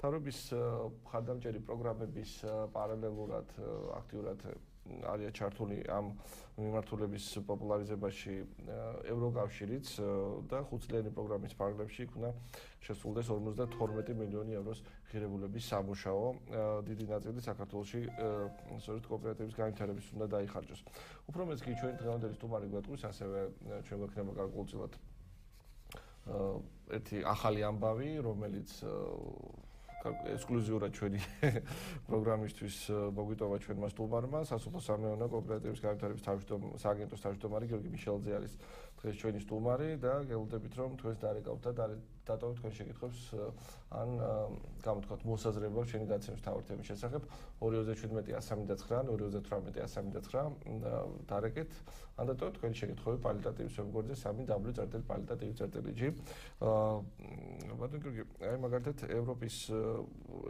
თავრობის ხარდამჭერი პროგრამების პარალელურად აქტიურად არის ჩართული ამ მიმართულების პოპულარიზებაში ევროკავშირიც და ხუთწლიანი პროგრამის პარალელში იქნა შესრულდეს 52 მილიონი ევროს ღირებულების სამუშაო. დიდი ნაწილი საქართველოსი სწორედ კოოპერატივის განვითარების უნდა დაიხარჯოს. უფრო მეც კი ჩვენ დღევანდელი სტუმარი გვეტყვის, ასევე ჩვენ გვექნება გარკვეულწილად ერთი ახალი ამბავი, რომელიც ექსკლუზიურად ჩვენი პროგრამისთვის მოგვიტოვა ჩვენმა სტუმარმა სასოფლო სამეურნეო კოოპერატივის განვითარების თავმჯდომარე სააგენტოს თავმჯდომარე გიორგი მიშელძე არის დღეს ჩვენი სტუმარი და გელოდებით რომ თქვენს დარეკავთ და დატოვოთ თქვენ შეკითხვებს ან გამოთქვათ მოსაზრებებს ჩვენი გაცემის თავრთების შესახებ. 2017-139 2018-139 დარეკეთ. ან დატოვოთ თქვენი შეკითხვები პალიტატივის ვებგვერდზე 3w.palitativ.g აა ბატონ გიორგი აი მაგალითად ევროპის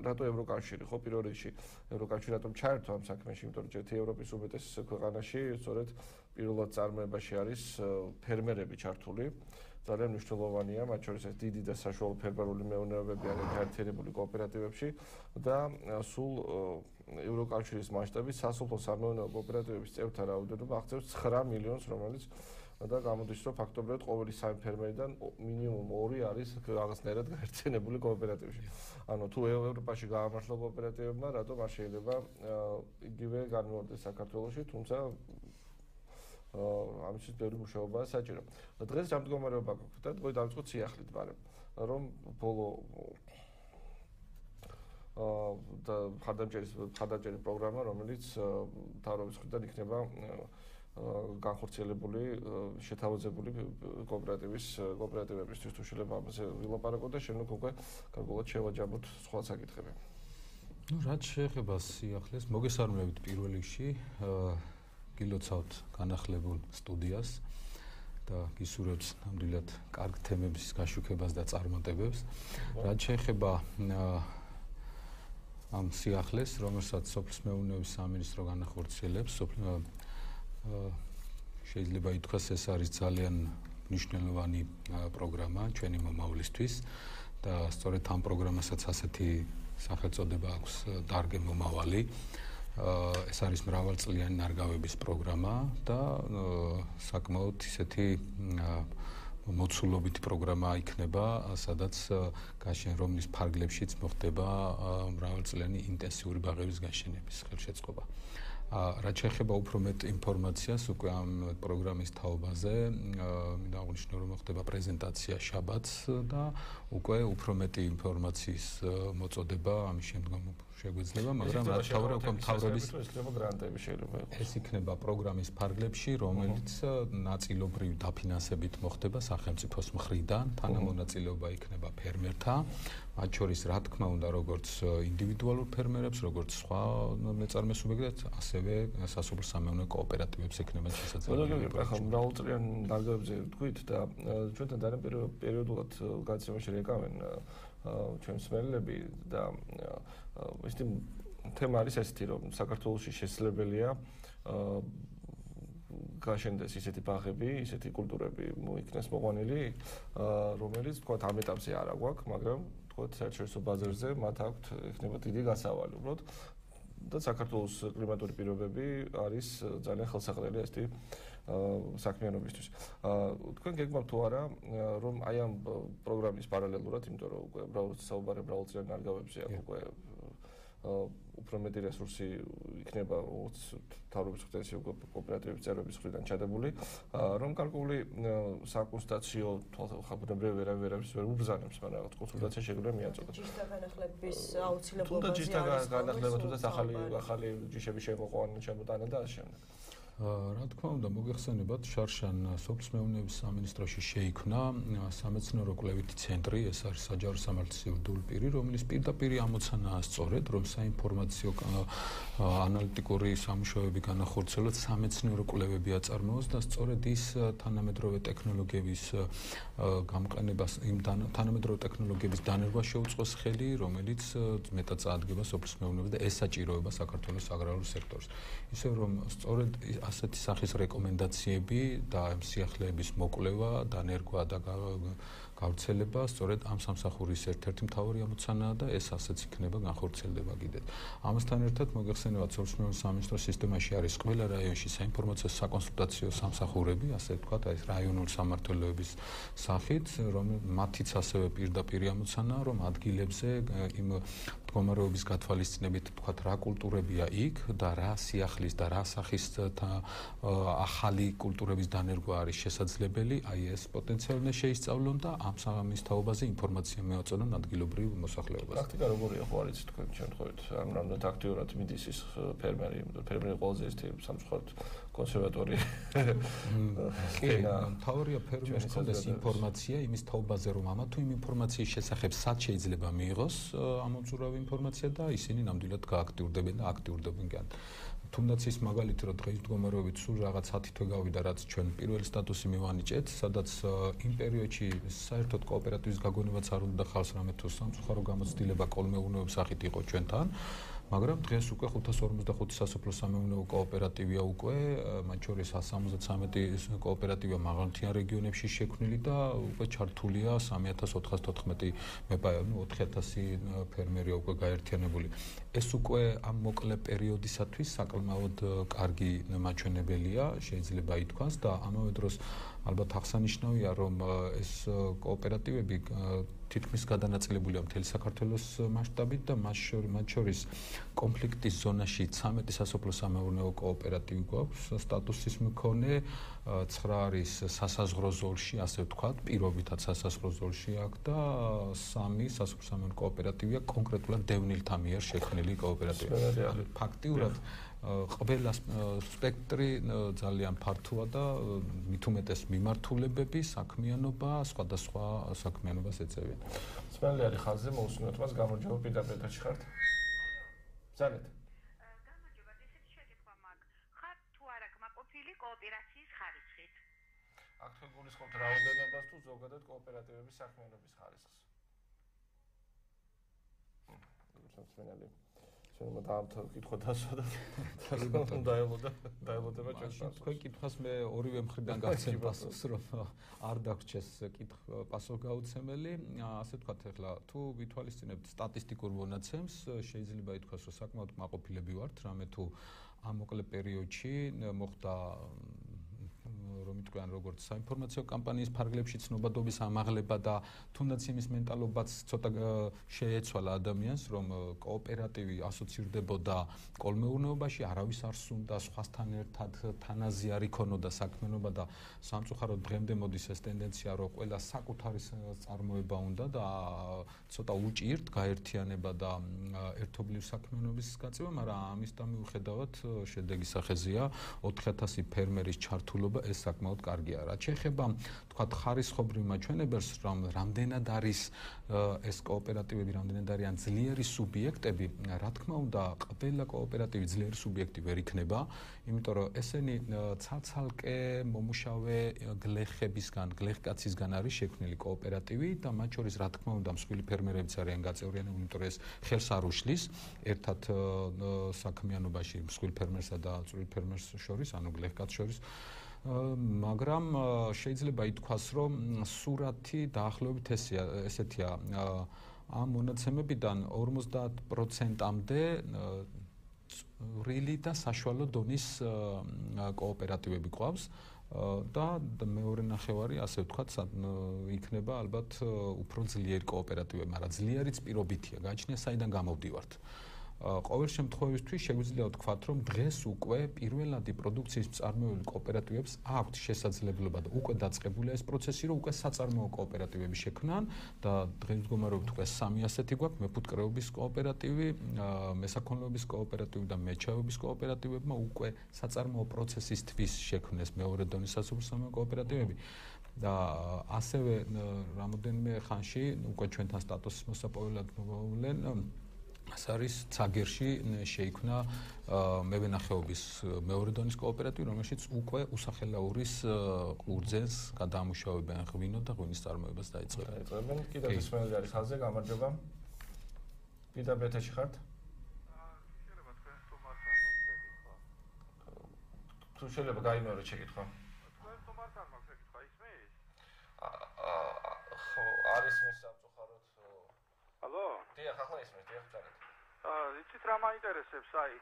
რატო ევროკავშირი? ხო პირველ რიგში ევროკავშირი რატომ ჩაერთო ამ საქმეში? იმიტომ რომ ჯეთი ევროპის უმეტეს ქვეყანაში სწორედ პირველად წარმოებაში არის ფერმერები ჩართული ძალიან მნიშვნელოვანია მათ შორის ეს დიდი და საშუალო ფერმერული მეურნეობები არის გაერთიანებული კოოპერატივებში და სულ ევროკავშირის მასშტაბით სასოფლო სამეურნეო კოოპერატივების წევრთა რაოდენობა აღწევს 9 მილიონს რომელიც და გამოდის რომ ფაქტობრივად ყოველი სამი ფერმერიდან მინიმუმ 2 არის რაღაცნაირად გაერთიანებული კოოპერატივში. ანუ თუ ევროპაში გაამართლა კოოპერატივებმა, რატომ არ შეიძლება იგივე განმეორდეს საქართველოში, თუმცა ამისთვის ბევრი მუშაობაა საჭირო. და დღეს ამ მდგომარეობა გვაქვს და დღე დავიწყოთ სიახლით, მაგრამ რომ ბოლო აა და ხარდამჭერის ხარდამჭერი პროგრამა, რომელიც თავრობის ხრიდან იქნება განხორციელებული შეთავაზებული კოოპერატივის კოოპერატივებისთვის თუ შეიძლება ამაზე ვილაპარაკოთ და შემდეგ უკვე გარკვეულად შევაჯამოთ სხვა საკითხები. ну რაც შეეხება სიახლეს მოგესალმებით პირველ რიგში გილოცავთ განახლებულ სტუდიას და გისურვებთ ნამდვილად კარგ თემების გაშუქებას და წარმატებებს რაც შეეხება ამ სიახლეს რომელსაც სოფლის მეურნეობის სამინისტრო განახორციელებს სოფლის შეიძლება ითქვას ეს არის ძალიან მნიშვნელოვანი პროგრამა ჩვენი მომავლისთვის და სწორედ ამ პროგრამასაც ასეთი სახელწოდება აქვს დარგე მომავალი. ეს არის მრავალწლიანი ნარგავების პროგრამა და საკმაოდ ისეთი მოცულობითი პროგრამა იქნება, სადაც გაშენ რომლის ფარგლებშიც მოხდება მრავალწლიანი ინტენსიური ბაღების გაშენების ხელშეწყობა. რაც შეეხება უფრო მეტ ინფორმაციას უკვე ამ პროგრამის თაობაზე, მინდა აღნიშნო რომ ხდება პრეზენტაცია შაბათს და უკვე უფრო მეტი ინფორმაციის მოწოდება ამის შემდგომ შეგვეძლება, მაგრამ რა თქმა უნდა უკვე მთავრობის შეიძლება გრანტები შეიძლება იყოს. ეს იქნება პროგრამის ფარგლებში, რომელიც ნაწილობრივ დაფინანსებით მოხდება სახელმწიფოს მხრიდან, თანამონაწილეობა იქნება ფერმერთა, მათ შორის რა თქმა უნდა როგორც ინდივიდუალურ ფერმერებს, როგორც სხვა მეწარმე სუბიექტებს, ასევე სასოფლო სამეურნეო კოოპერატივებს ექნება შესაძლებელი. ახლა მრავალწლიან დარგებზე თქვით და ჩვენთან ძალიან პერიოდულად გაცემაში რეკავენ ჩვენ სმელები და ისეთი თემა არის ესეთი რომ საქართველოსი შესაძლებელია გაშენდეს ისეთი ბაღები, ისეთი კულტურები მოიქნეს მოყვანილი, რომელიც თქვა ამ ეტაპზე არ აგვაქვს, მაგრამ თქვა საერთაშორისო ბაზარზე მათ აქვთ იქნება დიდი გასავალი, უბრალოდ და საქართველოს კლიმატური პირობები არის ძალიან ხელსაყრელი ესეთი საქმიანობისთვის. თქვენ გეგმავთ თუ არა რომ აი ამ პროგრამის პარალელურად, იმიტომ რომ უკვე უბრალოდ საუბარი უბრალოდ ძალიან არგავებზე აქვს უკვე უფრო მეტი რესურსი იქნება თავრობის ხრიდან კოოპერატივების წევრების ხრიდან ჩადებული, რომ გარკვეული საკონსტაციო ხაბუნებრივი ვერა ვერაფერს ვერ უბრძანებს, მაგრამ რაღაც კონსულტაცია შეგვიძლია მიაწოდოთ. ჯიშთა განახლების აუცილებლობაზე არის. თუნდაც ჯიშთა განახლება თუნდაც ახალი ახალი ჯიშები შემოყვანა შემოტანა და ასე შემდეგ. რა თქმა უნდა, მოგეხსენებათ, შარშან სოფლის მეურნეობის სამინისტროში შეიქმნა სამეცნიერო კვლევითი ცენტრი, ეს არის საჯარო სამართლისეულ დულპირი, რომელიც პირდაპირ ამოცანაა სწორედ, რომ საინფორმაციო ანალიტიკური სამუშაოები განახორციელოს, სამეცნიერო კვლევები აწარმოოს და სწორედ ის თანამედროვე ტექნოლოგიების გამყენებას, იმ თანამედროვე ტექნოლოგიების დანერგვა შეუწყოს ხელი, რომელიც მეტად წაადგება სოფლის მეურნეობას და ესაჭიროება საქართველოს აგრარულ სექტორს. ისე რომ სწორედ ასეთი სახის რეკომენდაციები და სიახლეების მოკვლევა და ნერგვა და გავრცელება სწორედ ამ სამსახურის ერთ-ერთი მთავარი ამოცანაა და ეს ასეც იქნება განხორციელდება კიდეც. ამასთან ერთად მოგეხსენებათ სოციალური სამინისტრო სისტემაში არის ყველა რაიონში საინფორმაციო საკონსულტაციო სამსახურები, ასე ვთქვათ, აი ეს რაიონული სამართლოების სახით, რომ მათიც ასევე პირდაპირ ამოცანაა, რომ ადგილებზე იმ მდგომარეობის გათვალისწინებით თქვათ რა კულტურებია იქ და რა სიახლის და რა სახის ახალი კულტურების დანერგვა არის შესაძლებელი, აი ეს პოტენციალურად შეისწავლონ და ამ სამის თაობაზე ინფორმაცია მეაწონონ ადგილობრივ მოსახლეობას. პრაქტიკა როგორია ხო არის თქვენ შემთხვევით ამ რამდენად აქტიურად მიდის ის ფერმერი, ფერმერი ყველაზე ერთი სამწუხაროდ კონსერვატორი. კი, თავია ფერმერის კონდეს ინფორმაცია იმის თაობაზე რომ ამა თუ იმ ინფორმაციის შესახებ სად შეიძლება მიიღოს ამოწურავი ინფორმაცია და ისინი ნამდვილად გააქტიურდებენ და აქტიურდებენ გან. თუნდაც ის მაგალითი რომ დღეს მდგომარეობით სულ რაღაც 10 თვე გავიდა რაც ჩვენ პირველ სტატუსი მივანიჭეთ, სადაც იმ პერიოდში საერთოდ კოოპერატივის გაგონებაც არ უნდა ხალხს რამე თუ სამწუხარო გამოცდილება კოლმეურნეობის სახით იყო ჩვენთან. მაგრამ დღეს უკვე 555 სასოფლო სამეურნეო კოოპერატივია უკვე, მათ შორის 173 კოოპერატივია მაღალმთიან რეგიონებში შექმნილი და უკვე ჩართულია 3414 მეპა, ну 4000 ფერმერია უკვე გაერთიანებული. ეს უკვე ამ მოკლე პერიოდისათვის საკმაოდ კარგი მაჩვენებელია, შეიძლება ითქვას და ამავე დროს ალბათ აღსანიშნავია, რომ ეს კოოპერატივები თითქმის გადანაწილებულია მთელი საქართველოს მასშტაბით და მას შორის კონფლიქტის ზონაში 13 სასოფლო სამეურნეო კოოპერატივი გვაქვს. სტატუსის მქონე 9 არის სასაზღვრო ზოლში ასე ვთქვათ პირობითად სასაზღვრო ზოლში აქვს და 3 სასოფლო სამეურნეო კოოპერატივია კონკრეტულად დევნილთა მიერ შექმნილი კოოპერატივი. ფაქტიურად ყველა სპექტრი ძალიან ფართოა და მით უმეტეს მიმართულებები, საქმიანობა, სხვადასხვა საქმიანობას ეწევიან. ძველი არის ხაზზე მოусმინოთ მას გამარჯობა პირდაპირ ეთერში ხართ? ზანეთ. გამარჯობა, ესეთი შეკითხვა მაქვს. ხარ თუ არა კმაყოფილი კოოპერაციის ხარისხით? აქ თქვენ გულისხმობთ რაოდენობას თუ ზოგადად კოოპერატივების საქმიანობის ხარისხს? მmm, სპეციალური შეიძლება დაამთავრო კითხვა დასვა და თალიბანთან დაელოდა დაელოდება ჩვენ თქვენ კითხვას მე ორივე მხრიდან გავცემ პასუხს რომ არ დაგრჩეს კითხვა პასუხ გაუცემელი. ასე ვთქვათ ახლა თუ ვითვალისწინებთ სტატისტიკურ მონაცემს შეიძლება ითქვას რომ საკმაოდ მაყოფილები ვართ რამე თუ ამ მოკლე პერიოდში მოხდა რომ იტყვიან როგორც საინფორმაციო კამპანიის ფარგლებში ცნობადობის ამაღლება და თუნდაც იმის მენტალობაც ცოტა შეეცვალა ადამიანს რომ კოოპერატივი ასოცირდებოდა კოლმეურნეობაში არავის არ სუნდა სხვასთან ერთად თანაზი არ იქონოდა საქმიანობა და სამწუხაროდ დღემდე მოდის ეს ტენდენცია რომ ყველა საკუთარი წარმოება უნდა და ცოტა უჭირთ გაერთიანება და ერთობლივ საქმიანობის გაწევა მაგრამ ამის და მიუხედავად შედეგი სახეზია 4000 ფერმერის ჩართულობა ეს საკმაოდ კარგია. რაც შეეხება თქვა ხარისხობრივ მაჩვენებელს, რომ რამდენად არის ეს კოოპერატივები, რამდენად არიან ძლიერი სუბიექტები, რა თქმა უნდა, ყველა კოოპერატივი ძლიერი სუბიექტი ვერ იქნება, იმიტომ რომ ესენი ცალცალკე მომუშავე გლეხებისგან, გლეხკაცისგან არის შექმნილი კოოპერატივი და მათ შორის რა თქმა უნდა, მსხვილი ფერმერებიც არიან გაწევრიანებული, იმიტომ რომ ეს ხელს არ უშლის ერთად საქმიანობაში მსხვილ ფერმერსა და წვრილ ფერმერს შორის, ანუ გლეხკაც შორის მაგრამ შეიძლება ითქვას, რომ სურათი დაახლოებით ესეა, ესეთია. ამ მონაცემებიდან 50%-ამდე რილი და საშუალო დონის კოოპერატივები ყავს და მეორე ნახევარი, ასე ვთქვათ, იქნება ალბათ უფრო ძლიერი კოოპერატივები, მაგრამ ძლიერიც პირობითია. გააჩნია საიდან გამოვდივართ. ყოველ შემთხვევაში შეგვიძლია ვთქვათ, რომ დღეს უკვე პირველადი პროდუქციის მწარმოებელი კოოპერატივებს აქვთ შესაძლებლობა და უკვე დაწყებულია ეს პროცესი, რომ უკვე საწარმოო კოოპერატივები შექმნან და დღეს მდგომარეობით უკვე სამი ასეთი გვაქვს: მეფუტკრეობის კოოპერატივი, მესაქონლეობის კოოპერატივი და მეჩაიეობის კოოპერატივებმა უკვე საწარმოო პროცესისთვის შექმნეს მეორე დონის სასოფლო კოოპერატივები. და ასევე რამოდენიმე ხანში უკვე ჩვენთან სტატუსის მოსაპოვებლად მოვლენ ეს არის ცაგერში შეიქმნა მევენახეობის მეორე დონის კოოპერატივი, რომელშიც უკვე უსახელაურის ყურძენს გადაამუშავებენ ღვინო და ღვინის წარმოებას დაიწყებენ. დაიწყებენ. კიდევ ისმაილი არის ხალხზე, გამარჯობა. პიტა ბეთაში ხართ? თუ შეიძლება გაიმეორე შეკითხვა. თქვენ თომართან მაქვს შეკითხვა ისმის? აა ხო ისმის სამწუხაროდ. ალო? დიახ, ახლა ისმის, დიახ, ბრძანეთ. აა, იცით რა მაინტერესებს, აი,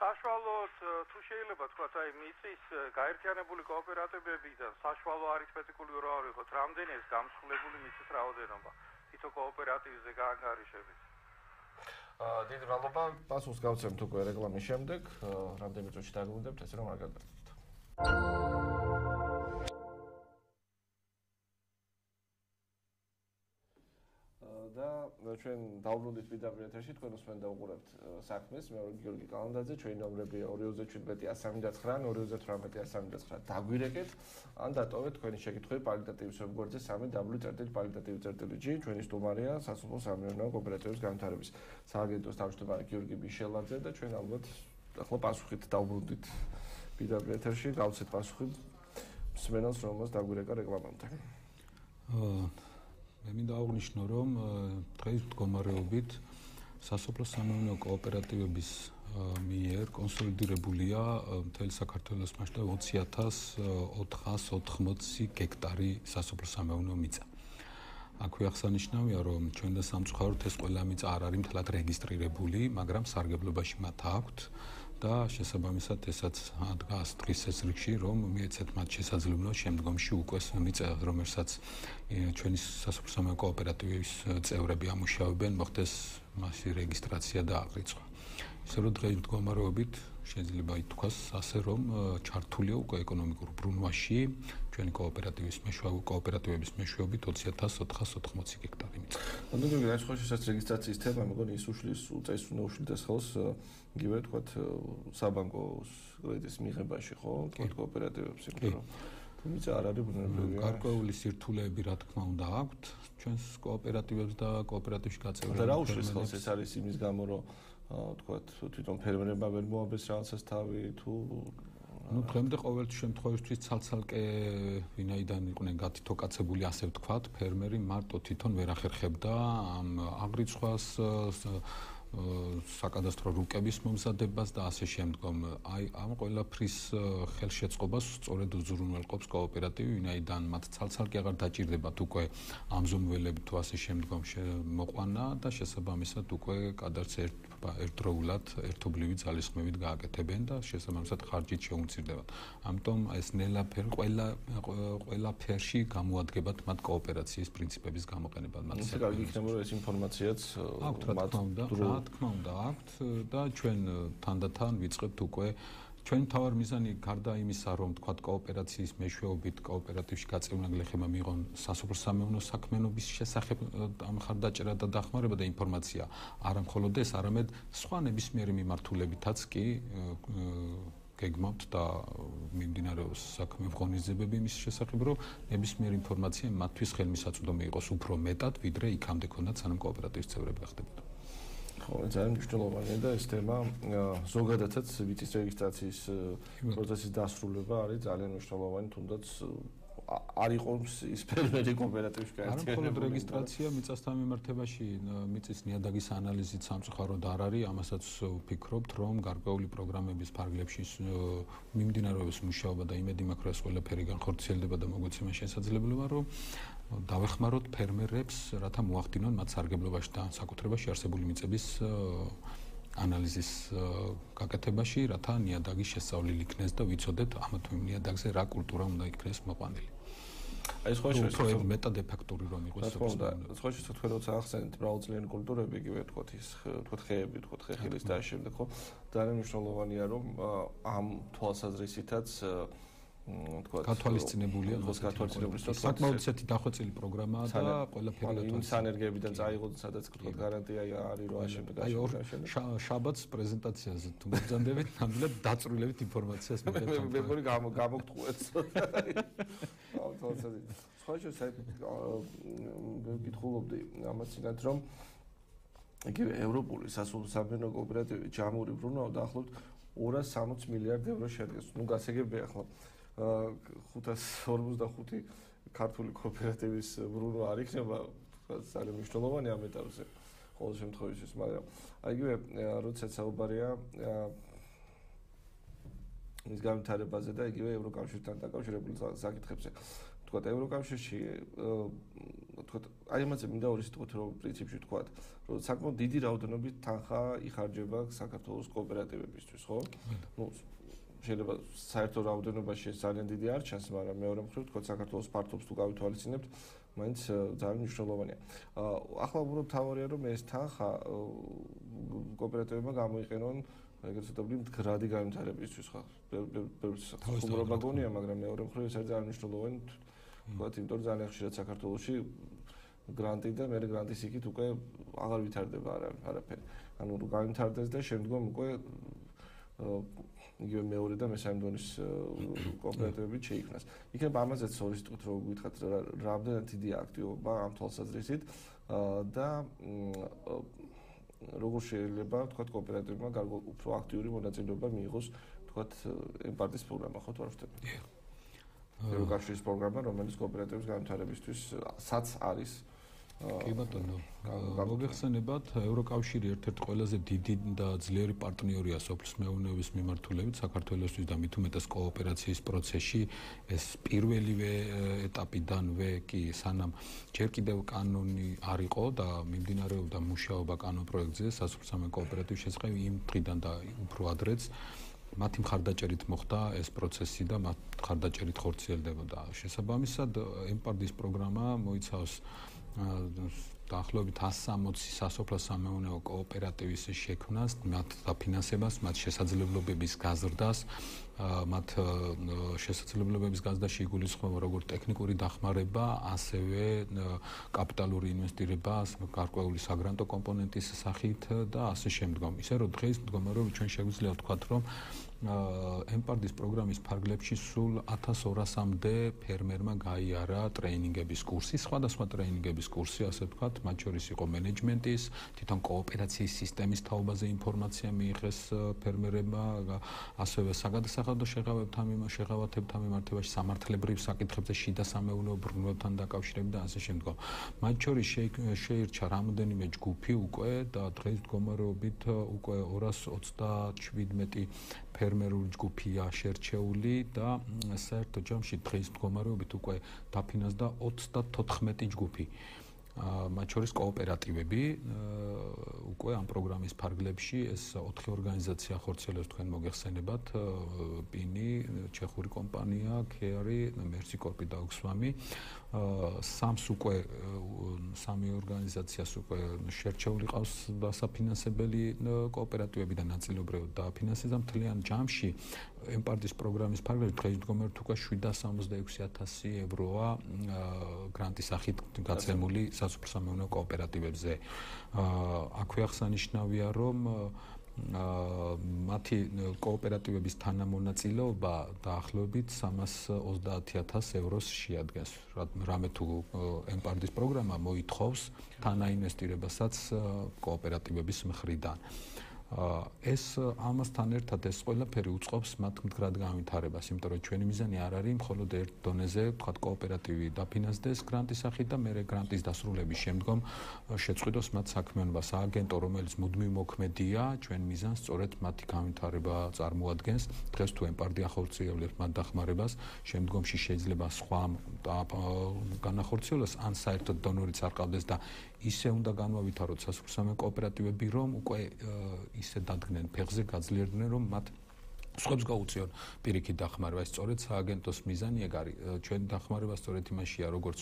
საშუალოდ თუ შეიძლება თქვა, აი, მიწის გაერთიანებული კოოპერატივები და საშუალო არითმეტიკული რა არის, ხო, რამდენი ეს გამსხლებული მიწის რაოდენობა თითო კოოპერატივზე გაანგარიშებით? აა, დიდი მადლობა. პასუხს გავცემთ უკვე რეკლამის შემდეგ. რამდენი წუთში დაგვუნდებთ, ესე რომ არ გადაგდეთ. და ჩვენ დავბრუნდით პირდაპირ ეთერში თქვენ უსმენ დაუყურებთ საქმეს. მე ვარ გიორგი კალანდაძე ჩვენი ნომრებია 217-118-918 დაგვირეკეთ ან დატოვეთ თქვენი შეკითხვები პალიტატივის ვებგვერდზე 3w.palitativi.g ჩვენი სტუმარია სასოფლო სამეურნეო კოოპერატივის განვითარების სააგენტოს თავმჯდომარე გიორგი ბიშელაძე და ჩვენ ალბათ ახლა პასუხით დავბრუნდით პირდაპირ ეთერში გავცეთ პასუხი მსმენელს რომელს დაგვირეკა რეკლამამდე აა მე მინდა აღვნიშნო, რომ დღეს მდგომარეობით სასოფლო სამეურნეო კოოპერატივების მიერ კონსოლიდირებულია მთელი საქართველოს მასშტაბში 20480 გექტარი სასოფლო სამეურნეო მიწა. აქვე აღსანიშნავია, რომ ჩვენ და სამწუხაროდ ეს ყველა მიწა არ არის მთლად რეგისტრირებული, მაგრამ სარგებლობაში მათ აქვთ და შესაბამისად ესაც ადგას დღის ეს რიგში რომ მიეცეთ მათ შესაძლებლობა შემდგომში უკვე მიწა რომელსაც ჩვენი სასოფლო კოოპერატივის წევრები ამუშავებენ მოხდეს მასი რეგისტრაცია და აღრიცხვა ისე რომ დღეს მდგომარეობით შეიძლება ითქვას ასე რომ ჩართულია უკვე ეკონომიკურ ბრუნვაში ჩვენი კოოპერატივის მეშვეობით კოოპერატივების მეშვეობით 20480 გექტარი მიწა. ანუ გიგე ეს ხოშისაც რეგისტრაციის თემა მეგონი ის უშლის უწეს უნდა უშლის ხელს იგივე თქვა საბანკოს კრედიტის მიღებაში ხო კოოპერატივებს იმიტომ რომ თუმცა არ არის ბუნებრივი გარკვეული სირთულეები რა თქმა უნდა აქვთ. ჩვენს კოოპერატივებს და კოოპერატივში გაწევრებულებს და რა უშლის ხელს ეს არის იმის გამო რომ თქვა თვითონ ფერმერებმა ვერ მოაბეს რაღაცას თავი თუ ну დღემდე ყოველ შემთხვევაში ცალცალკე ვინაიდან იყვნენ გათითოკაცებული ასე ვთქვათ ფერმერი მარტო თვითონ ვერ ახერხებდა ამ აღრიცხვას საკადასტრო რუკების მომზადებას და ასე შემდგომ. აი ამ ყველაფრის ხელშეწყობას სწორედ უზრუნველყოფს კოოპერატივი, ვინაიდან მათ ცალცალკე აღარ დაჭირდებათ უკვე ამზომველები თუ ასე შემდგომ მოყვანა და შესაბამისად უკვე კადარც ერთდროულად ერთობლივი ძალისხმევით გააკეთებენ და შესაბამისად ხარჯით შეუმცირდებათ. ამიტომ ეს ნელაფერ ყველა ყველა ფერში გამოადგენთ მათ კოოპერაციის პრინციპების გამოყენება მათ. ისე კარგი იქნება რომ ეს ინფორმაციაც მათ რა თქმა უნდა აქვთ და ჩვენ თანდათან ვიწყებთ უკვე ჩვენ თავარ მიზანი გარდა იმისა რომ თქვა კოოპერაციის მეშვეობით კოოპერატივში გაწევნა გლეხება მიიღონ სასოფლო სამეურნეო საქმიანობის შესახებ ამ ხარდაჭერა და დახმარება და ინფორმაცია. არა მხოლოდ ეს არამედ სხვა ნებისმიერი მიმართულებითაც კი გეგმავთ და მიმდინარეობს საქმე ღონისძიებები იმის შესახებ რომ ნებისმიერი ინფორმაცია მათთვის ხელმისაწვდომი იყოს უფრო მეტად ვიდრე იქამდე ქონდათ სანამ კოოპერატივის წევრები ხდებოდნენ ძალიან მნიშვნელოვანია და ეს თემა ზოგადადაც ვიცის რეგისტრაციის პროცესის დასრულება არის ძალიან მნიშვნელოვანი, თუნდაც არ იყოს ის ფერმერი კოოპერატივში გაერთიანებული. არ მხოლოდ რეგისტრაცია მიწასთან მიმართებაში, მიწის ნიადაგის ანალიზით სამწუხაროდ არ არის, ამასაც ვფიქრობთ, რომ გარკვეული პროგრამების ფარგლებში მიმდინარეობს მუშაობა და იმედი მაქვს, რომ ეს ყველაფერი განხორციელდება და მოგვეცემა შესაძლებლობა, რომ დავეხმაროთ ფერმერებს, რათა მოახდინონ მათ სარგებლობაში და საკუთრებაში არსებული მიწების ანალიზის გაკეთებაში, რათა ნიადაგის შესწავლილი იქნეს და ვიცოდეთ ამა თუ იმ ნიადაგზე რა კულტურა უნდა იქნეს მოყვანილი. აი სხვა შეიძლება მეტად ეფექტური რომ იყოს სოფლის სხვა შეიძლება თქვენ როცა ახსენეთ მრავალწლიანი კულტურები იგივე თქო ის თქო ხეები თქო ხეხილის და ამ შემდეგ ხო. ძალიან მნიშვნელოვანია რომ ამ თვალსაზრისითაც თქვა გათვალისწინებულია ხო გათვალისწინებული საკმაოდ ისეთი დახვეწილი პროგრამაა და ყველაფერი გათვალისწინებული სანერგებიდან წაიღოთ სადაც თქვა გარანტია არის რომ ამ შემდეგ აი შაბათს პრეზენტაციაზე თუ მოგზანდებით ნამდვილად დაწვრილებით ინფორმაციას მე მე მეგონი გამოგთხოვეთ. აუ თვალსაზრისით. სხვა შეიძლება გითხულობდი ამას ინად რომ იგივე ევროპული სამეურნეო კოოპერატივი ჯამური ბრუნვა დაახლოებით 260 მილიარდ ევრო შეადგენს. ნუ გასაგებია ხო 545 ქართული კოოპერატივის ბრუნვა არ იქნება ძალიან მნიშვნელოვანი ამ ეტაპზე ყოველ შემთხვევაში, მაგრამ აი იგივე როდესაც საუბარია ის განვითარებაზე და იგივე ევროკავშირთან დაკავშირებულ საკითხებზე. თქვათ ევროკავშირში თქვათ, აი ამაზე მინდა ორი სიტყვით რომ პრინციპში თქვათ, რომ საკმაოდ დიდი რაოდენობით თანხა იხარჯება საქართველოს კოოპერატივებისთვის, ხო? ну შეიძლება საერთო რაოდენობაში ძალიან დიდი არ ჩანს, მაგრამ მეორე მხრივ თქვათ საქართველოს ფართობს თუ გავითვალისწინებთ, მაინც ძალიან მნიშვნელოვანია. ახლა უბრალოდ თავარია რომ ეს თანხა კოოპერატივებმა გამოიყენონ ეგრეთ წოდებული მდგრადი განვითარებისთვის ბევრს ხუმრობა გონია, მაგრამ მეორე მხრივ ეს არის ძალიან მნიშვნელოვანი თქვათ, იმიტომ რომ ძალიან ხშირად საქართველოში გრანტი და მე გრანტის იქით უკვე აღარ ვითარდება არა არაფერი. ანუ განვითარდეს და შემდგომ უკვე იგივე მეორე და მესამე დონის კოოპერატივები შეიქმნას. იქნება ამაზეც ორი სიტყვით რო გითხრათ რამდენად დიდი აქტივობა ამ თვალსაზრისით და როგორ შეიძლება თქვა კოოპერატივმა გარკვეულ უფრო აქტიური მონაწილეობა მიიღოს თქვა ემპარტის პროგრამა ხო თუ არ ვთქვი? ევროკავშირის პროგრამა რომელიც კოოპერატივის განვითარებისთვისაც არის კი ბატონო მოგეხსენებათ ევროკავშირი ერთ-ერთი ყველაზე დიდი და ძლიერი პარტნიორია სოფლის მეურნეობის მიმართულებით საქართველოსთვის და მით უმეტეს კოოპერაციის პროცესში ეს პირველივე ეტაპიდანვე კი სანამ ჯერ კიდევ კანონი არ იყო და მიმდინარეობდა მუშაობა კანონ პროექტზე სასოფლო კოოპერატივის შესახებ იმ დღიდან და უფრო ადრეც მათი მხარდაჭერით მოხდა ეს პროცესი და მათ მხარდაჭერით ხორციელდებოდა. შესაბამისად, ემპარდის პროგრამა მოიცავს დაახლოებით 160 სასოფლო სამეურნეო კოოპერატივის შექმნას, მათ დაფინანსებას, მათ შესაძლებლობების გაზრდას, მათ შესაძლებლობების გაზრდაში იგულისხმება როგორც ტექნიკური დახმარება, ასევე კაპიტალური ინვესტირება, გარკვეული საგრანტო კომპონენტის სახით და ასე შემდგომ. ისე რომ დღეს მდგომარეობით ჩვენ შეგვიძლია ვთქვათ, რომ ემპარდის პროგრამის ფარგლებში სულ 1200-მდე ფერმერმა გაიარა ტრეინინგების კურსი, სხვადასხვა ტრეინინგების კურსი, ასე ვთქვათ, მათ შორის იყო მენეჯმენტის, თვითონ კოოპერაციის სისტემის თაობაზე ინფორმაცია მიიღეს ფერმერებმა, ასევე საგადასახადო შეღავებთან მიმართ შეღავათებთან მიმართებაში სამართლებრივ საკითხებზე შიდა სამეურნეო ბრუნვებთან დაკავშირებით და ასე შემდგომ. მათ შორის შეირჩა რამოდენიმე ჯგუფი უკვე და დღეს მდგომარეობით უკვე 227 ფერმერული ჯგუფია შერჩეული და საერთო ჯამში დღეს მდგომარეობით უკვე დაფინანსდა 34 ჯგუფი. მათ შორის კოოპერატივები უკვე ამ პროგრამის ფარგლებში ეს ოთხი ორგანიზაცია ხორციელებს თქვენ მოგეხსენებათ პინი, ჩეხური კომპანია, ქეარი, მერსი კორპი და ოქსვამი. სამს უკვე სამი ორგანიზაციას უკვე შერჩეული ყავს დასაფინანსებელი კოოპერატივები და ნაწილობრივად დაფინანსება მთლიან ჯამში ემპარტის პროგრამის ფარგლებში დღეს მდგომარეობით უკვე 766000 ევროა გრანტის სახით გაცემული სასოფლო სამეურნეო კოოპერატივებზე. აქვე აღსანიშნავია, რომ მათი კოოპერატივების თანამონაწილეობა დაახლოებით 320000 ევროს შეადგენს. რამე თუ ემპარდის პროგრამა მოითხოვს თანაინვესტირებასაც კოოპერატივების მხრიდან. ეს ამასთან ერთად ეს ყველაფერი უწყობს მათ მდგრად განვითარებას, იმიტომ რომ ჩვენი მიზანი არ არის მხოლოდ ერთ დონეზე, თქვა კოოპერატივი დაფინანსდეს გრანტის სახით და მეორე გრანტის დასრულების შემდგომ შეწყვიტოს მათ საქმიანობა სააგენტო, რომელიც მუდმივ მოქმედია, ჩვენ მიზანს სწორედ მათი განვითარება წარმოადგენს. დღეს თუ ემპარდი ახორციელებს მათ დახმარებას, შემდგომში შეიძლება სხვა განახორციელოს ან საერთოდ დონორიც არ ყავდეს და ისე უნდა განვავითაროთ სასურსამე კოოპერატივები, რომ უკვე ისე დადგნენ ფეხზე, გაძლიერდნენ, რომ მათ სხვებს გაუწიონ პირიქით დახმარება. ეს სწორედ სააგენტოს მიზანი ეგ არის. ჩვენ დახმარება სწორედ იმაშია, როგორც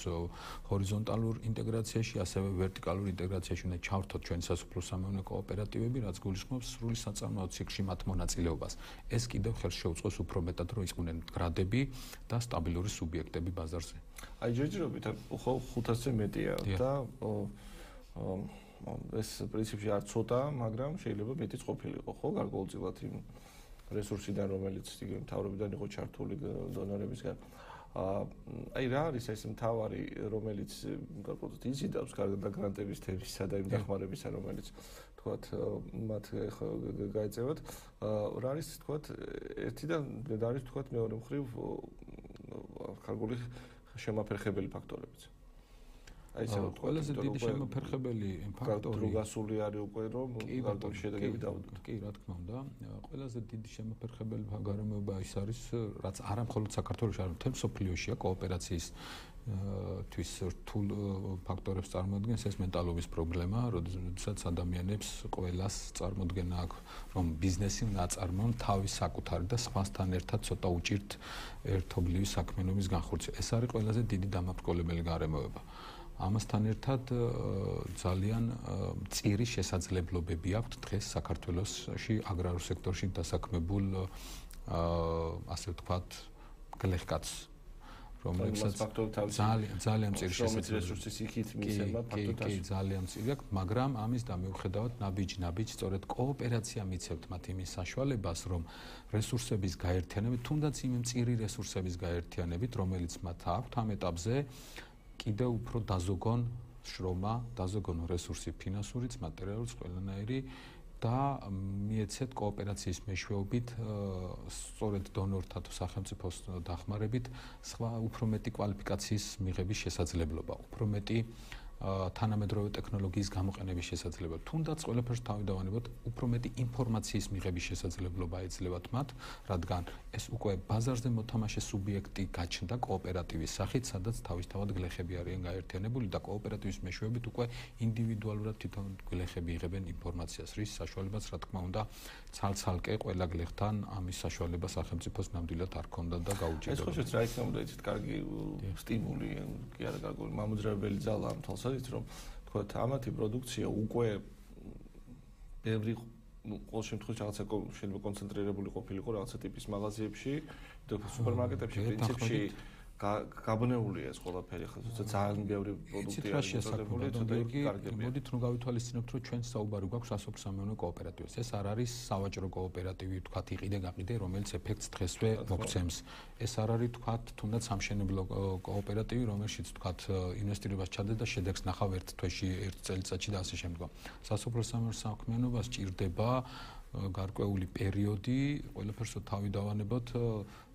ჰორიზონტალურ ინტეგრაციაში, ასევე ვერტიკალურ ინტეგრაციაში უნდა ჩავთოთ ჩვენ სასოფლო სამეურნეო კოოპერატივები, რაც გულისხმობს სრული საწარმოო ციკლში მათ მონაწილეობას. ეს კიდევ ხელს შეუწყოს უფრო მეტად, რომ იყვნენ გრადები და სტაბილური სუბიექტები ბაზარზე. აი ჯერჯერობით ხო 500-ზე მეტია და ეს პრინციპში არ ცოტა, მაგრამ შეიძლება მეტიც ყოფილიყო, ხო, გარკვეულწილად იმ რესურსიდან, რომელიც იგივე მთავრობიდან იყო ჩართული დონორებისგან. აი რა არის ეს მთავარი, რომელიც გარკვეულწილად იზიდავს გარდა გრანტების თემისა და იმ დახმარებისა, რომელიც თქვათ მათ გაეწევათ. რა არის თქვათ ერთიდან და არის თქვათ მეორე მხრივ კარგული შემაფერხებელი ფაქტორებიც. აი ესე რომ ყველაზე დიდი შემოფერხებელი ფაქტორი დროგასული არის უკვე რომ გარკვეული შედეგები დავდოთ. კი, რა თქმა უნდა. ყველაზე დიდი შემოფერხებელი გარემოება ის არის, რაც არა მხოლოდ საქართველოს, არამედ მთელ სოფლიოშია კოოპერაციის თვის რთულ ფაქტორებს წარმოადგენს ეს მენტალობის პრობლემა, როდესაც ადამიანებს ყოველას წარმოადგენა აქვს, რომ ბიზნესი უნდა აწარმოონ თავის საკუთარი და სხვასთან ერთად ცოტა უჭირთ ერთობლივი საქმიანობის განხორციელება. ეს არის ყველაზე დიდი დამაბრკოლებელი გარემოება. ამასთან ერთად ძალიან წირი შესაძლებლობები აქვს დღეს საქართველოსში აგრარულ სექტორში დასაქმებულ ასე ვთქვათ გლეხკაც რომლებსაც ძალიან ძალიან წირი შესაძლებლობები რესურსის იქით მისება ფაქტობრივად კი ძალიან წირი აქვს მაგრამ ამის და მიუხედავად ნაბიჯ ნაბიჯ სწორედ კოოპერაცია მიცევთ მათ იმის საშუალებას რომ რესურსების გაერთიანებით თუნდაც იმ წირი რესურსების გაერთიანებით რომელიც მათ აქვთ ამ ეტაპზე კიდე უფრო დაზოგონ შრომა, დაზოგონ რესურსი ფინანსურიც, მატერიალურიც, ყველანაირი და მიეცეთ კოოპერაციის მეშვეობით სწორედ დონორთა თუ სახელმწიფოს დახმარებით სხვა უფრო მეტი კვალიფიკაციის მიღების შესაძლებლობა, უფრო მეტი თანამედროვე ტექნოლოგიის გამოყენების შესაძლებლობა. თუნდაც ყველაფერს თავიდანვანებად უფრო მეტი ინფორმაციის მიღების შესაძლებლობა ეძლებათ მათ, რადგან ეს უკვე ბაზარზე მოთამაშე სუბიექტი გაჩნდა კოოპერატივის სახით, სადაც თავისთავად გლეხები არიან გაერთიანებული და კოოპერატივის მეშვეობით უკვე ინდივიდუალურად თვითონ გლეხები იღებენ ინფორმაციას, რის საშუალებაც რა თქმა უნდა ცალ-ცალკე ყველა გლეხთან ამის საშუალება სახელმწიფოს ნამდვილად არ ქონდა და გაუჭირდა. ეს ხო შეიძლება რა იქნება იცით, კარგი სტიმული, კი არა კარგი მამოძრავებელი ძალა ამ თვალს არის რომ თქვა ამათი პროდუქცია უკვე ბევრი ну, ყოველ შემთხვევაში რაღაცა შეიძლება კონცენტრირებული ყოფილიყო რაღაცა ტიპის მაღაზიებში, სუპერმარკეტებში, პრინციპში გაბნეულია ეს ყველაფერი ხო თუმცა ძალიან ბევრი პროდუქტია შესაძლებელი თუმცა მოდით რომ გავითვალისწინებთ რომ ჩვენ საუბარი გვაქვს ასოფსამეონო კოოპერატივს ეს არ არის სავაჭრო კოოპერატივი თქვა იყიდე გაყიდე რომელიც ეფექტს დღესვე მოგცემს. ეს არ არის თქვა თუნდაც სამშენებლო კოოპერატივი რომელშიც თქვა ინვესტირებას ჩადეს და შედეგს ნახავ ერთ თვეში ერთ წელიწადში და ასე შემდგომ. სასოფლო საქმიანობას ჭირდება გარკვეული პერიოდი ყველაფერსო თავი დავანებოთ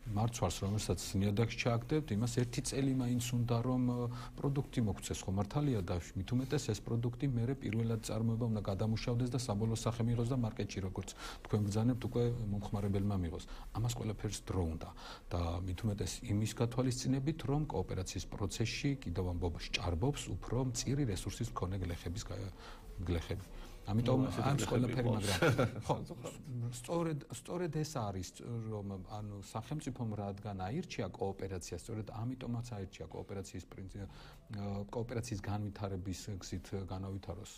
მარცვალს რომელსაც ნიადაგს ჩააგდებთ, იმას ერთი წელი მაინც უნდა რომ პროდუქტი მოგცეს ხო მართალია და მით უმეტეს ეს პროდუქტი მეორე პირველად წარმოება უნდა გადამუშავდეს და საბოლოო სახე მიიღოს და მარკეტში როგორც თქვენ გძანებთ უკვე მომხმარებელმა მიიღოს. ამას ყველაფერს დრო უნდა და მით უმეტეს იმის გათვალისწინებით რომ კოოპერაციის პროცესში კიდევ ამბობს ჭარბობს უფრო მწირი რესურსის მქონე გლეხების გლეხები. ამიტომ ამ ყველაფერი მაგრამ ხო სწორედ სწორედ ეს არის რომ ანუ სახელმწიფომ რადგან აირჩია კოოპერაცია სწორედ ამიტომაც აირჩია კოოპერაციის პრინციპი კოოპერაციის განვითარების გზით განავითაროს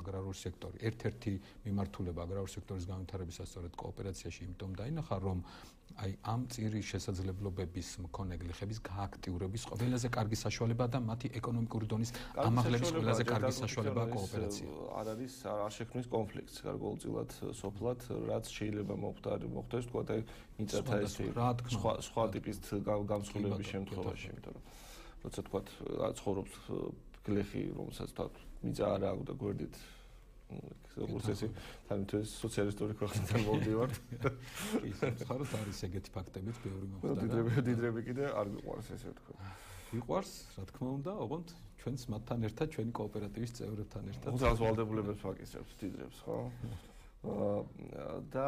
აგრარული სექტორი. ერთ-ერთი მიმართულება აგრარული სექტორის განვითარებისა სწორედ კოოპერაციაში იმიტომ დაინახა რომ აი ამ წირი შესაძლებლობების მქონე გლეხების გააქტიურების ყველაზე კარგი საშუალება და მათი ეკონომიკური დონის ამაღლების ყველაზე კარგი საშუალებაა კოოპერაცია. არ არის არ შექმნის კონფლიქტს გარკვეულწილად სოფლად, რაც შეიძლება მოხდეს, მოხდეს თქვა და მიწათა ეს სხვა სხვა ტიპის გამსხვილების შემთხვევაში, იმიტომ რომ როცა თქვა ცხოვრობს გლეხი, რომელსაც თქვა მიწა არ აქვს და გვერდით როგორც ესე თან თუ სოციალისტური ქვეყნიდან მოვდივარ. კი, ხაროთ არის ეგეთი ფაქტებიც ბევრი მოხდა. დიდრები დიდრები კიდე არ გიყვარს ესე ვთქვა. გიყვარს, რა თქმა უნდა, ოღონდ ჩვენს მათთან ერთად ჩვენი კოოპერატივის წევრებთან ერთად. უძალს ვალდებულებებს ვაკისებთ დიდრებს, ხო? და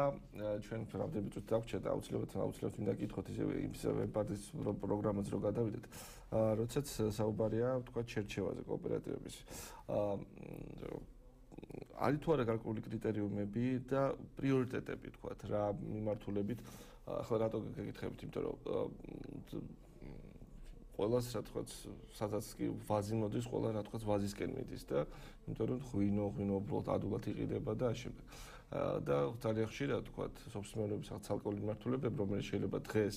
ჩვენ ფრავდებით რომ დაგჭერთ აუცილებლად აუცილებლად მინდა გითხოთ ისე იმის ვებპარტის პროგრამაც რო გადავიდეთ. როდესაც საუბარია თქვა ჩერჩევაზე კოოპერატივების. აა არის თუ არა გარკვეული კრიტერიუმები და პრიორიტეტები თქვა რა მიმართულებით. ახლა რატო გეკითხებით იმიტომ რომ ყველას რა თქვა სადაც კი ვაზი მოდის ყველა რა თქვა ვაზისკენ მიდის და იმიტომ რომ ღვინო ღვინო უბრალოდ ადულად იყიდება და ასე და ძალიან ხშირად თქვა სოფსმენების ახალკოლი მიმართულებები რომელიც შეიძლება დღეს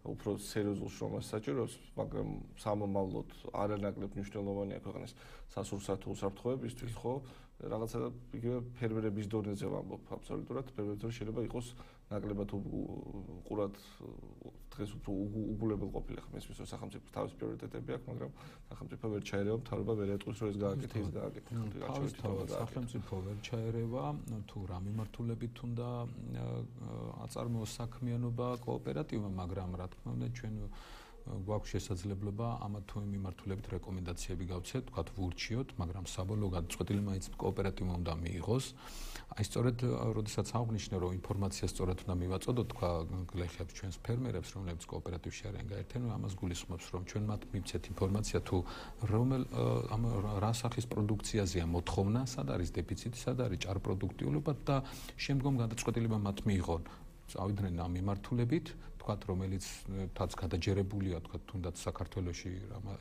უფრო სერიოზულ შრომას საჭიროებს, მაგრამ სამომავლოდ არანაკლებ მნიშვნელოვანია ქვეყნის სასურსათო უსაფრთხოებისთვის, ხო? რაღაცა იგივე ფერმერების დონეზე ვამბობ აბსოლუტურად. ფერმერები შეიძლება იყოს ნაკლებად უყურად დღეს უფრო უგულებელ ყოფილი ხმის მისო სახელმწიფო თავის პრიორიტეტები აქვს მაგრამ სახელმწიფო ვერ ჩაერევა მთავრობა ვერ ეტყვის რომ ეს გააკეთე ის გააკეთე. სახელმწიფო ვერ ჩაერევა თუ რა მიმართულებით უნდა აწარმოოს საქმიანობა კოოპერატივმა მაგრამ რა თქმა უნდა ჩვენ გვაქვს შესაძლებლობა ამა თუ იმ მიმართულებით რეკომენდაციები გავცეთ, თქვათ ვურჩიოთ, მაგრამ საბოლოო გადაწყვეტილი მაინც კოოპერატივმა უნდა მიიღოს. აი სწორედ როდესაც აღნიშნე რომ ინფორმაცია სწორად უნდა მივაწოდოთ, თქვა გლეხებს ჩვენს ფერმერებს, რომლებიც კოოპერატივში არიან გაერთიანო, ამას გულისხმობს რომ ჩვენ მათ მივცეთ ინფორმაცია თუ რომელ ამ რა სახის პროდუქციაზეა მოთხოვნა, სად არის დეფიციტი, სად არის ჭარბპროდუქტიულობა და შემდგომ გადაწყვეტილება მათ მიიღონ. წავიდნენ ამ მიმართულებით, თქვათ, რომელიც თაც გადაჯერებულია, თქვათ, თუნდაც საქართველოსი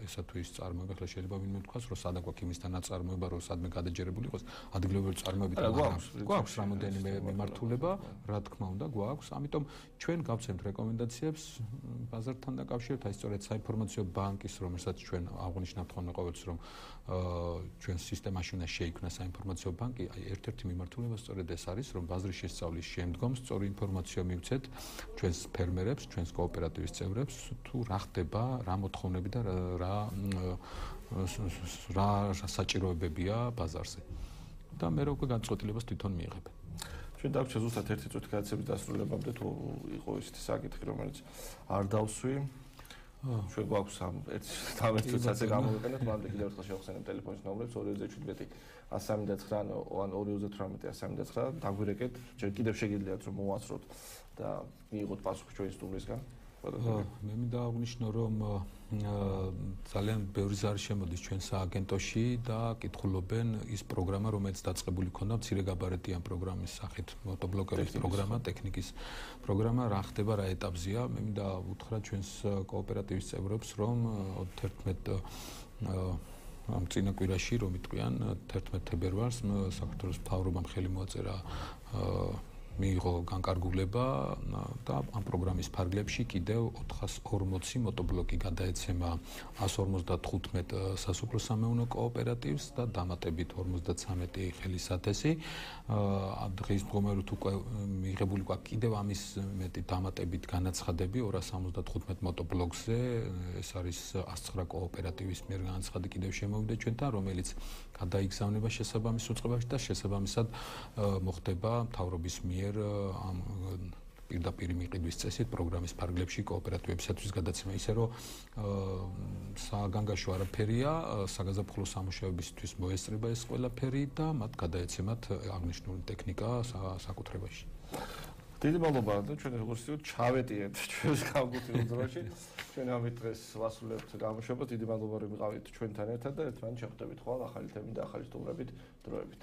ესა თუ ის წარმოება, ხლა შეიძლება ვინმე თქვას, რომ სადა გვაქვს იმისთან აწარმოება, რომ სადმე გადაჯერებული იყოს, ადგილობრივი წარმოებით გვაქვს, გვაქვს რამოდენიმე მიმართულება, რა თქმა უნდა, გვაქვს. ამიტომ ჩვენ გავცემთ რეკომენდაციებს ბაზართან დაკავშირებით, აი სწორედ საინფორმაციო ბანკის, რომელსაც ჩვენ აღნიშნავთ ხოლმე ყოველთვის, რომ ჩვენ სისტემაში უნდა შეიქმნა საინფორმაციო ბანკი, აი ერთ-ერთი მიმართულება სწორედ ეს არის, რომ ბაზრის შესწავლის შემდგომ სწორი ინფორმაცია მივცეთ ჩვენს ფერმერებს წევრებს, ჩვენს კოოპერატივის წევრებს, თუ რა ხდება, რა მოთხოვნები და რა რა საჭიროებებია ბაზარზე. და მე როგორ განწყობილებას თვითონ მიიღებენ. ჩვენ დაგვჭირდა ზუსტად ერთი წუთი გადაცემის დასრულებამდე თუ იყო ისეთი საკითხი, რომელიც არ დავსვი. ჩვენ გვაქვს ამ 11 წუთზე გამოვიყენოთ, მაგრამ კიდევ ერთხელ შევხსენებ ტელეფონის ნომრებს. 217 139 ან 218 139 დაგვირეკეთ, ჯერ კიდევ შეგიძლიათ რომ მოვასწროთ და მიიღოთ პასუხი ჩვენი სტუმრისგან. მე მინდა აღნიშნო რომ ძალიან ბევრი ზარი შემოდის ჩვენ სააგენტოში და კითხულობენ ის პროგრამა რომელიც დაწყებული ქონდა მცირე გაბარეტიან პროგრამის სახით მოტობლოკერის პროგრამა ტექნიკის პროგრამა რა ხდება რა ეტაპზეა. მე მინდა უთხრა ჩვენს კოოპერატივის წევრებს რომ 11 ამ წინა კვირაში რომ იტყვიან 11 თებერვალს საქართველოს ფავრობამ ხელი მოაწერა მიიღო განკარგულება და ამ პროგრამის ფარგლებში კიდევ 440 მოტობლოკი გადაეცემა 155 სასოფლო სამეურნეო კოოპერატივს და დამატებით 53 ხელისათესი. დღის მდგომარეობით უკვე მიიღებული ყვა კიდევ ამის მეტი დამატებით განაცხადები 275 მოტობლოკზე. ეს არის 109 კოოპერატივის მიერ განაცხადი კიდევ შემოვიდა ჩვენთან, რომელიც გადაიგზავნება შესაბამის უწყებაში და შესაბამისად მოხდება მთავრობის მიერ მიერ ამ პირდაპირ მიყიდვის წესით პროგრამის ფარგლებში კოოპერატივებისათვის გადაცემა ისე რომ საგანგაშო არაფერია საგაზაფხულო სამუშაოებისთვის მოესწრება ეს ყველაფერი და მათ გადაეცემათ აღნიშნული ტექნიკა საკუთრებაში. დიდი მადლობა და ჩვენ როგორც ვთქვით ჩავეტიეთ ჩვენს გამგუთილ დროში. ჩვენ ამით დღეს ვასრულებთ გამოშვებას. დიდი მადლობა რომ იყავით ჩვენთან ერთად და ერთმანეთს შეხვდებით ხოლმე ახალი თემით და ახალი სტუმრებით. დროებით